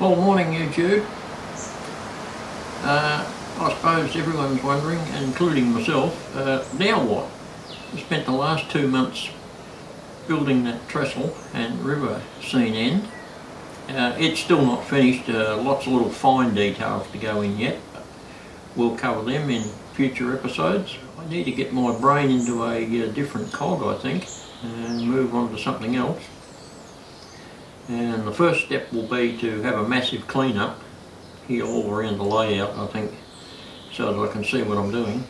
Well, morning YouTube. Uh, I suppose everyone's wondering, including myself, uh, now what? I spent the last two months building that trestle and river scene end. Uh, it's still not finished, uh, lots of little fine details to go in yet. We'll cover them in future episodes. I need to get my brain into a uh, different cog I think and move on to something else. And the first step will be to have a massive clean up here all around the layout I think so that I can see what I'm doing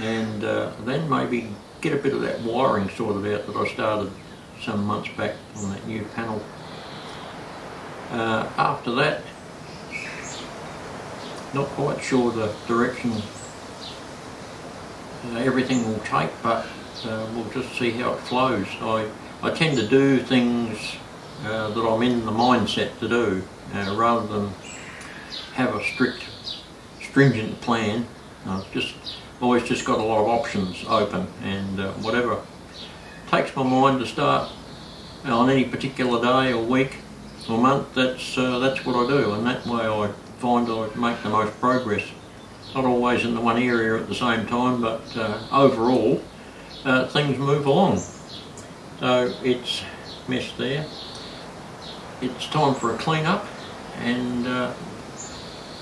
and uh, then maybe get a bit of that wiring sorted out that I started some months back on that new panel. Uh, after that not quite sure the direction uh, everything will take but uh, we'll just see how it flows. I, I tend to do things uh, that I'm in the mindset to do uh, rather than have a strict stringent plan. I've just always just got a lot of options open and uh, whatever takes my mind to start on any particular day or week or month that's uh, that's what I do. And that way I find I make the most progress. Not always in the one area at the same time but uh, overall things move along. So it's mess there it's time for a clean up and uh,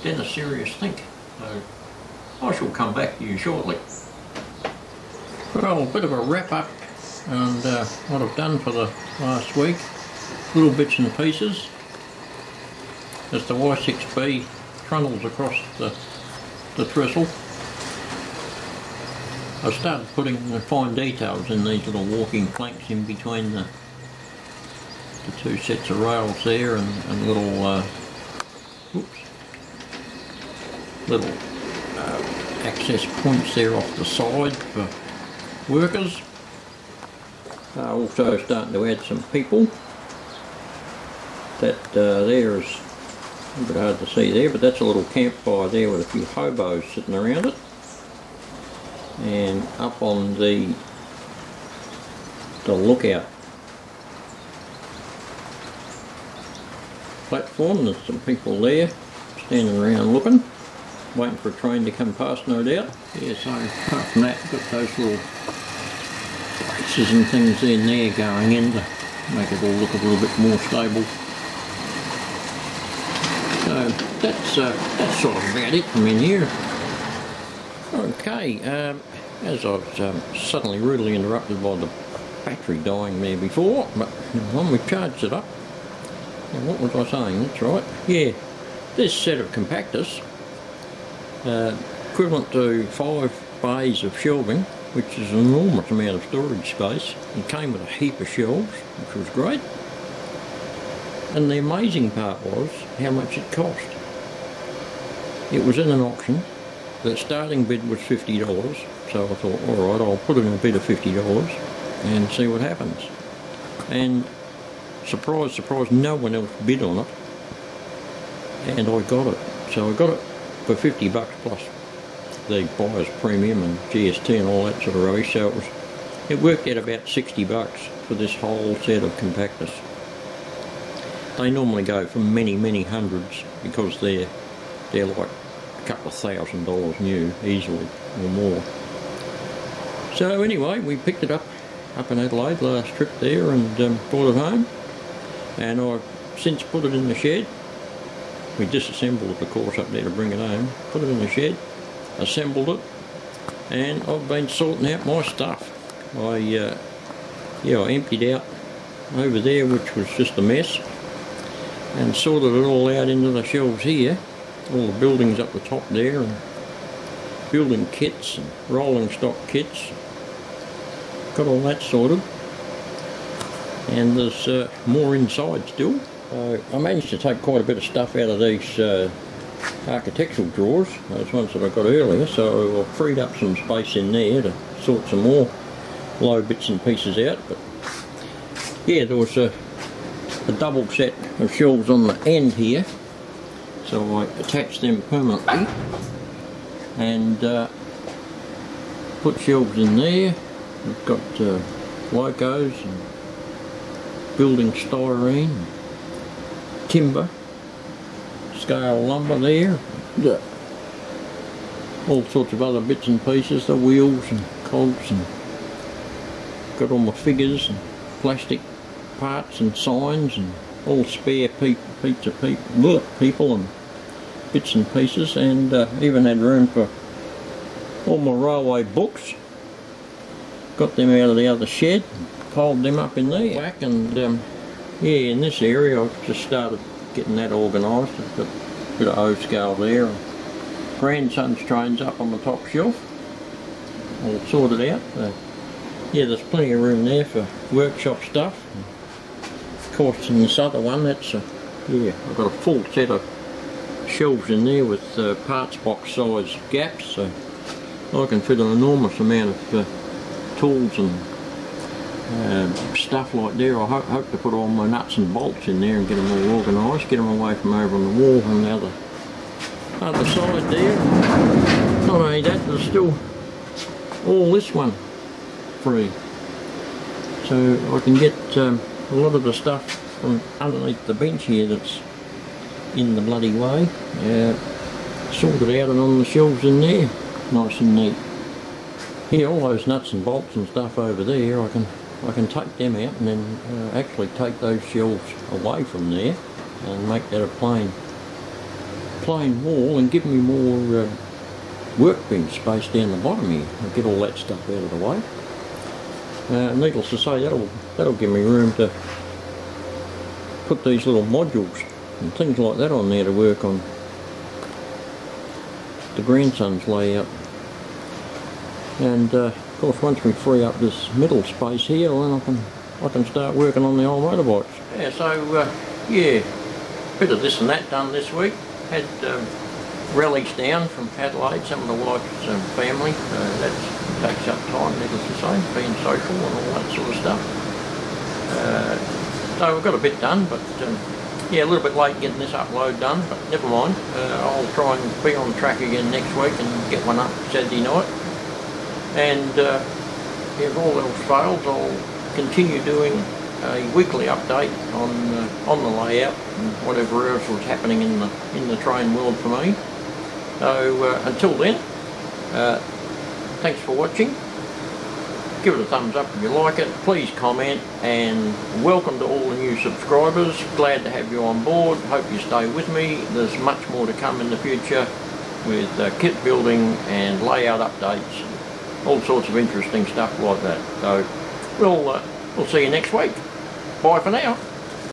then a serious think. So I shall come back to you shortly. Well, a bit of a wrap up and uh, what I've done for the last week. Little bits and pieces. As the Y6B trundles across the, the trestle. I started putting the fine details in these little walking planks in between the the two sets of rails there and, and little uh, oops, little uh, access points there off the side for workers. Uh, also starting to add some people. That uh, there is a bit hard to see there, but that's a little campfire there with a few hobos sitting around it. And up on the the lookout platform. There's some people there standing around looking, waiting for a train to come past, no doubt. Yeah, so apart from that, got those little places and things in there going in to make it all look a little bit more stable. So that's uh, that's sort of about it from in here. Okay, um, as I was um, suddenly rudely interrupted by the battery dying there before, but when we charged it up, what was I saying? That's right. Yeah, this set of compactors, uh, equivalent to five bays of shelving, which is an enormous amount of storage space. It came with a heap of shelves, which was great. And the amazing part was how much it cost. It was in an auction. The starting bid was $50, so I thought, alright, I'll put it in a bid of $50 and see what happens. And surprise, surprise, no one else bid on it. And I got it. So I got it for 50 bucks plus the buyer's premium and GST and all that sort of rubbish. So it was, it worked out about 60 bucks for this whole set of compactors. They normally go for many, many hundreds because they're, they're like a couple of thousand dollars new, easily, or more. So anyway, we picked it up up in Adelaide last trip there and um, brought it home and I've since put it in the shed. We disassembled it of course up there to bring it home, put it in the shed, assembled it, and I've been sorting out my stuff. I, uh, yeah, I emptied out over there which was just a mess and sorted it all out into the shelves here, all the buildings up the top there and building kits and rolling stock kits. Got all that sorted and there's uh, more inside still. Uh, I managed to take quite a bit of stuff out of these uh, architectural drawers, those ones that I got earlier, so I've freed up some space in there to sort some more low bits and pieces out. But yeah, there was a, a double set of shelves on the end here, so I attached them permanently and uh, put shelves in there. I've got uh, locos and building styrene, timber, scale lumber there. Yeah. All sorts of other bits and pieces, the wheels and cogs and got all my figures and plastic parts and signs and all spare pe pizza pe people and bits and pieces and uh, even had room for all my railway books. Got them out of the other shed, piled them up in there. Back and um, yeah, in this area I've just started getting that organised. I've got a bit of O scale there. And grandson's trains up on the top shelf. All sorted out. Uh, yeah, there's plenty of room there for workshop stuff. Of course, in this other one, that's a, yeah, I've got a full set of shelves in there with uh, parts box size gaps, so I can fit an enormous amount of uh, tools and uh, stuff like there. I hope, hope, to put all my nuts and bolts in there and get them all organised, get them away from over on the wall on the other, other side there. Not only that, there's still all this one free. So I can get um, a lot of the stuff from underneath the bench here that's in the bloody way uh, sorted out and on the shelves in there nice and neat yeah all those nuts and bolts and stuff over there I can I can take them out and then uh, actually take those shelves away from there and make that a plain plain wall and give me more uh, workbench space down the bottom here and get all that stuff out of the way. Uh, needless to say that'll that'll give me room to put these little modules and things like that on there to work on the grandson's layout. And uh, course once we free up this middle space here then I can I can start working on the old motorbikes. Yeah so uh, yeah bit of this and that done this week had um, relics down from Adelaide some of the wife's um, family uh, that takes up time needless to say being social and all that sort of stuff uh, so we've got a bit done but um, yeah, a little bit late getting this upload done, but never mind. Uh, I'll try and be on track again next week and get one up Saturday night. And uh, if all else fails, I'll continue doing a weekly update on uh, on the layout and whatever else was happening in the in the train world for me. So uh, until then, uh, thanks for watching. Give it a thumbs up if you like it. Please comment and welcome to all the new subscribers. Glad to have you on board. Hope you stay with me. There's much more to come in the future with uh, kit building and layout updates all sorts of interesting stuff like that. So we'll uh, we'll see you next week. Bye for now